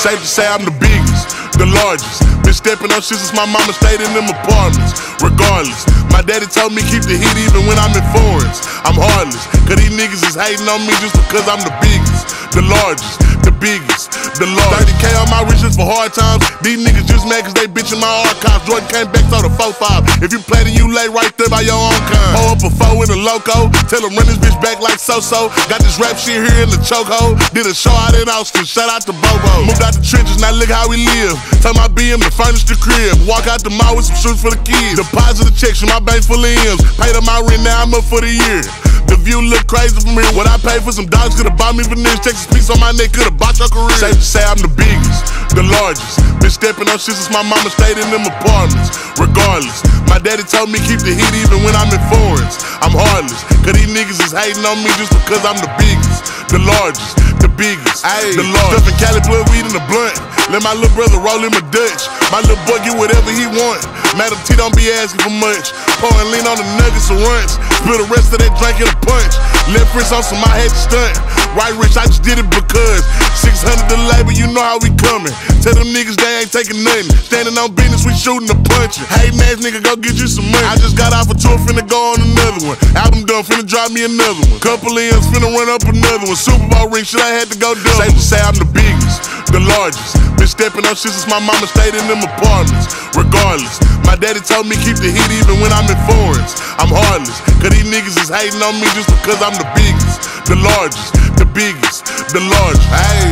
Safe to say I'm the biggest, the largest. Been stepping up shit since my mama stayed in them apartments. Regardless, my daddy told me keep the heat even when I'm in foreigns. I'm heartless, cause these niggas is hating on me just because I'm the biggest, the largest, biggest, the largest. 30k on my riches for hard times. These niggas just mad cause they bitchin' my archives. Jordan came back, so the 4-5. If you play, then you lay right there by your own kind. Pull up a foe in a loco, tell them run this bitch back like Soso. Got this rap shit here in the chokehold. Did a show out in Austin, shout out to Bobo. Moved out the trenches, now look how we live. Tell my BM to furnish the crib. Walk out the mall with some shoes for the kids. Deposit the checks from my bank full of. Paid up my rent, now I'm up for the year. The view look crazy from here. What I paid for some dogs could've bought me veneers. Texas piece on my neck could've bought your career. Safe to say I'm the biggest, the largest. Been stepping on shit since my mama stayed in them apartments. Regardless, my daddy told me keep the heat even when I'm in foreigns. I'm heartless, cause these niggas is hating on me just because I'm the biggest, the largest, the biggest, Ay, the largest. Stuffing Cali blood weed in the blunt. Let my little brother roll him a Dutch. My little boy get whatever he want. Madam T don't be asking for much. Pouring lean on the nuggets and runs. Spill the rest of that drink in a punch. Left wrist on some, I had to stunt. Right rich, I just did it because 600 the labor, you know how we coming. Tell them niggas they ain't taking nothing. Standing on business, we shooting the punch. Hey, ass nigga, go get you some money. I just got off a tour, finna go on another one. Done, finna drop me another one. Couple ends, finna run up another one. Super Bowl ring, shit, I had to go double. To say I'm the biggest, the largest. Been stepping up shit since my mama stayed in them apartments. Regardless, my daddy told me keep the heat even when I'm in foreigns. I'm heartless, cause these niggas is hating on me just because I'm the biggest, the largest, the biggest, the largest. Hey.